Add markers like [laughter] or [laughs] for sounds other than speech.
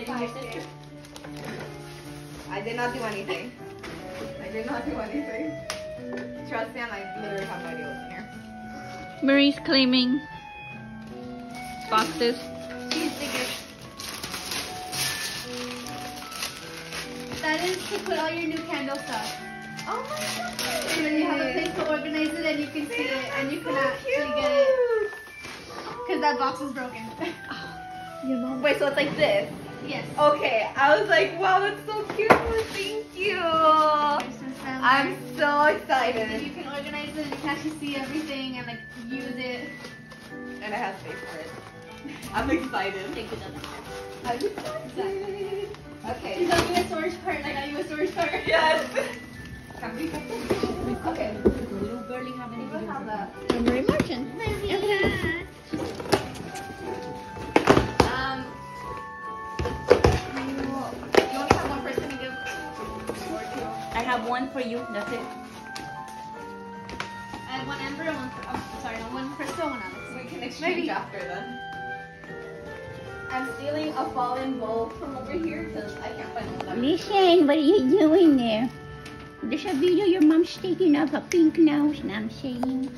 Getting your sister. I did not do anything. I did not do anything. Trust me, I literally have no idea what's in here. Marie's claiming boxes. She's the gift. That is to put all your new candle stuff. Oh my god! And then you have a place to organize it and you can see it and you can actually get it. Because that box is broken. [laughs] You know. Wait, so it's like this? Yes. Okay, I was like, wow, that's so cute. Thank you. I'm so excited. So you can organize it and you can actually see everything and like use it. And I have space for it. [laughs] I'm excited. It up. I'm excited. Okay. You got me a storage cart and I got you a storage cart. Yes. [laughs] I have one for you. That's it. I have one Amber and one. For, oh, sorry, no, one Crystal, one Alex. We can exchange Maybe. after then. I'm stealing a fallen bowl from over here because I can't find one. Listen, what are you doing there? There's a video your mom's taking off a pink nose, and I'm saying,